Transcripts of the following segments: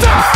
Die.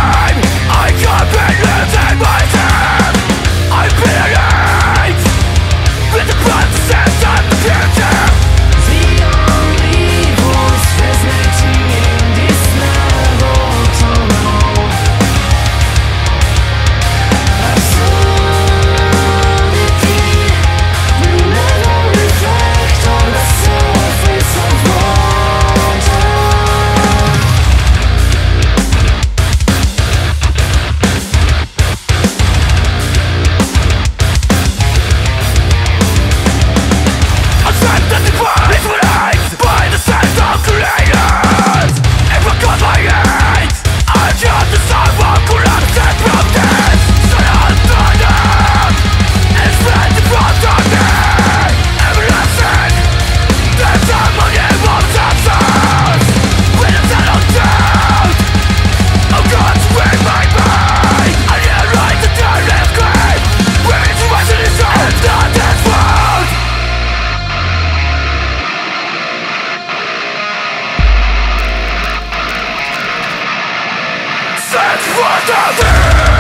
for